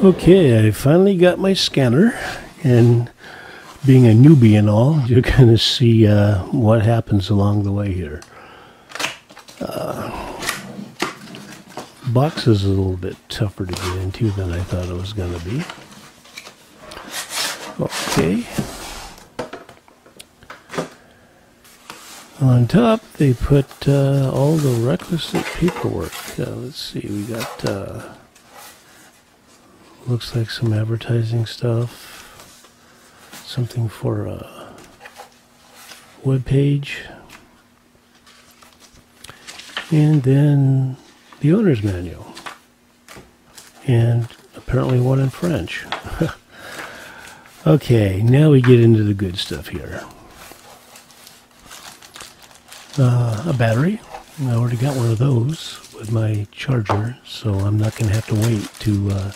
Okay, I finally got my scanner, and being a newbie and all, you're going to see uh, what happens along the way here. Uh, box is a little bit tougher to get into than I thought it was going to be. Okay. On top, they put uh, all the requisite paperwork. Uh, let's see, we got, uh, looks like some advertising stuff, something for a web page, and then the owner's manual, and apparently one in French. okay, now we get into the good stuff here uh, a battery. I already got one of those with my charger, so I'm not going to have to wait to uh,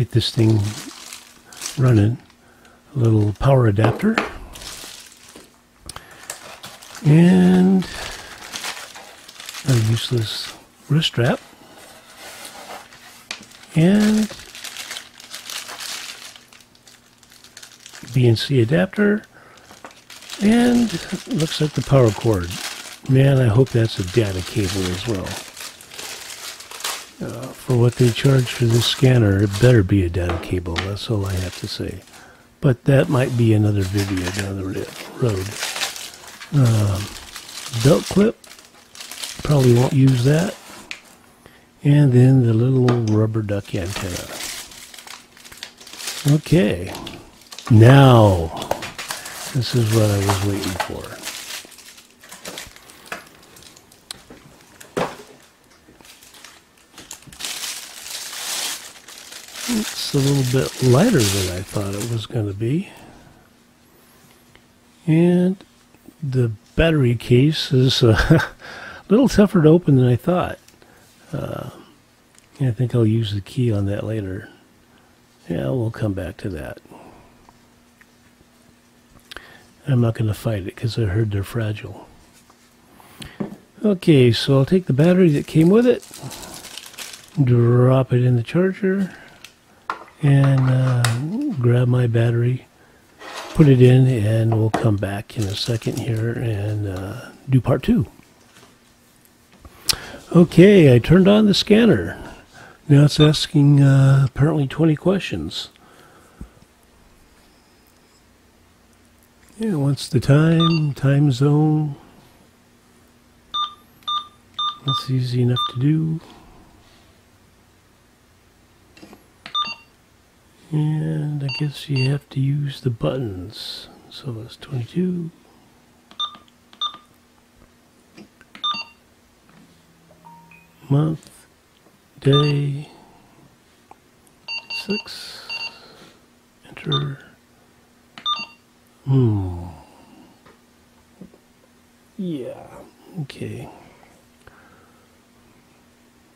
get this thing running. A little power adapter. And a useless wrist strap. And BNC adapter. And looks like the power cord. Man, I hope that's a data cable as well. Uh, for what they charge for this scanner, it better be a data cable. That's all I have to say. But that might be another video down the road. Uh, belt clip. Probably won't use that. And then the little rubber duck antenna. Okay. Now, this is what I was waiting for. It's a little bit lighter than I thought it was going to be. And the battery case is uh, a little tougher to open than I thought. Uh, I think I'll use the key on that later. Yeah, we'll come back to that. I'm not going to fight it because I heard they're fragile. Okay, so I'll take the battery that came with it, drop it in the charger, and uh, grab my battery, put it in, and we'll come back in a second here and uh, do part two. Okay, I turned on the scanner. Now it's asking uh, apparently 20 questions. Yeah, what's the time, time zone? That's easy enough to do. And I guess you have to use the buttons. So it's 22. Month, day, 6, enter. Hmm. Yeah, okay.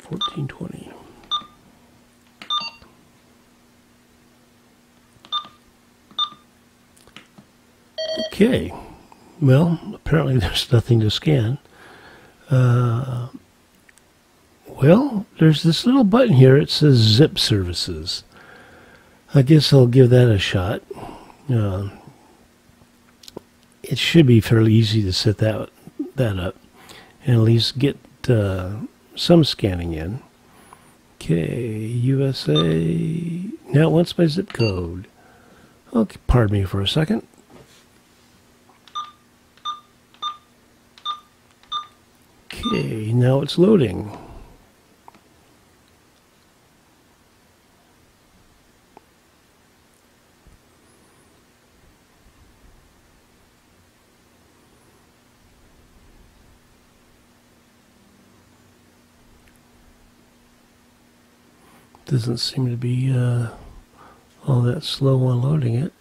1420. Okay. Well, apparently there's nothing to scan. Uh, well, there's this little button here. It says zip services. I guess I'll give that a shot. Uh, it should be fairly easy to set that that up and at least get uh, some scanning in. Okay, USA. Now it wants my zip code. Okay, pardon me for a second. Okay, now it's loading. Doesn't seem to be uh, all that slow on loading it.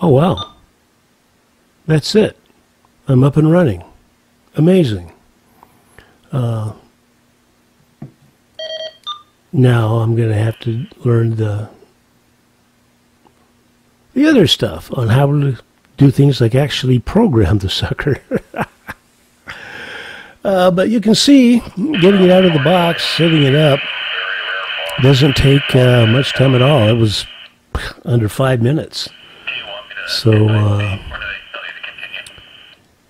Oh wow. That's it. I'm up and running amazing. Uh, now I'm going to have to learn the the other stuff on how to do things like actually program the sucker. uh, but you can see getting it out of the box, setting it up. Doesn't take uh, much time at all. It was under five minutes. So uh,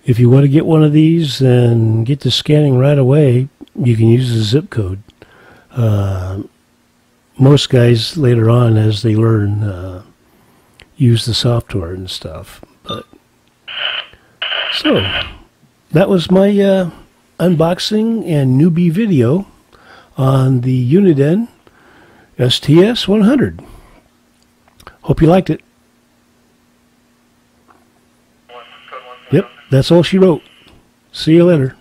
if you want to get one of these and get to scanning right away, you can use the zip code. Uh, most guys later on, as they learn, uh, use the software and stuff. But so that was my uh, unboxing and newbie video on the Uniden SDS 100. Hope you liked it. That's all she wrote. See you later.